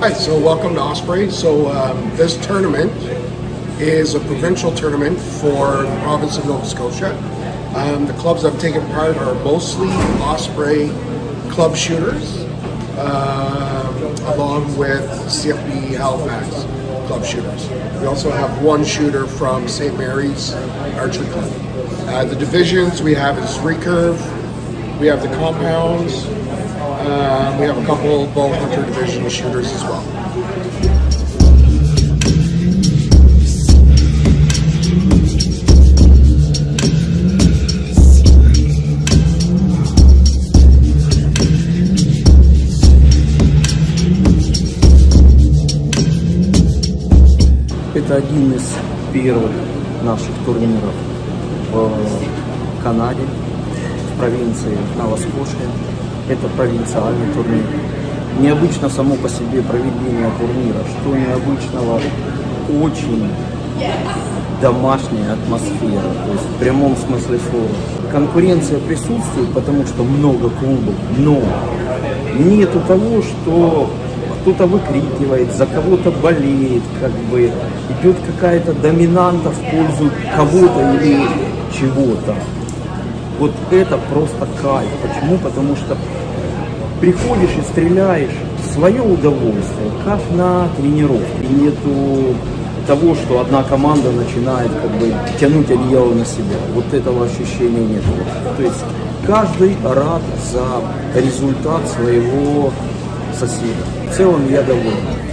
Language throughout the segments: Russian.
Hi, so welcome to Osprey. So um, this tournament is a provincial tournament for the province of Nova Scotia. Um, the clubs have taken part are mostly Osprey club shooters, um, along with CFB Halifax club shooters. We also have one shooter from St. Mary's Archery Club. Uh, the divisions we have is recurve, we have the compounds, uh, we have a couple bow hunter division shooters as well. Это один из первых наших турниров в Канаде, в провинции Новоскошия. Это провинциальный турнир. Необычно само по себе проведение турнира. Что необычного? Очень домашняя атмосфера, то есть в прямом смысле слова. Конкуренция присутствует, потому что много клубов, но нету того, что кто-то выкрикивает, за кого-то болеет, как бы идет какая-то доминанта в пользу кого-то или чего-то. Вот это просто кайф. Почему? Потому что приходишь и стреляешь в свое удовольствие, как на тренировке. И нету того, что одна команда начинает как бы тянуть одеяло на себя. Вот этого ощущения нет. То есть каждый рад за результат своего соседа. В целом я доволен.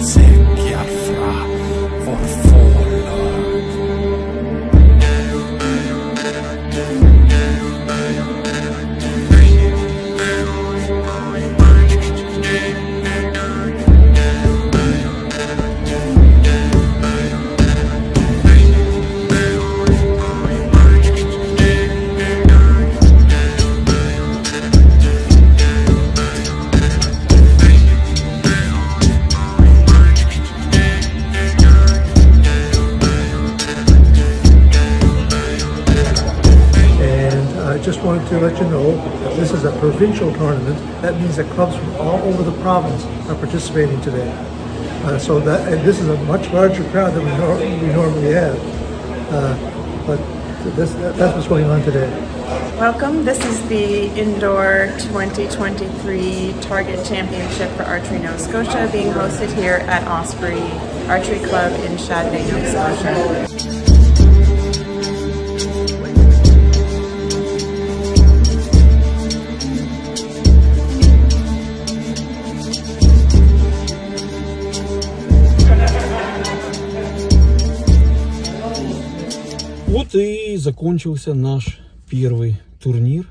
sick to let you know that this is a provincial tournament. That means that clubs from all over the province are participating today. Uh, so that this is a much larger crowd than we, nor- we normally have. Uh, but this, that's what's going on today. Welcome. This is the Indoor 2023 Target Championship for Archery Nova Scotia being hosted here at Osprey Archery Club in Chadney, Nova Scotia. И закончился наш первый турнир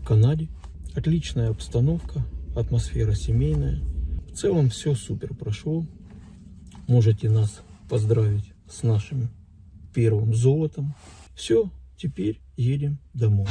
в Канаде. Отличная обстановка, атмосфера семейная. В целом все супер прошло. Можете нас поздравить с нашим первым золотом. Все, теперь едем домой.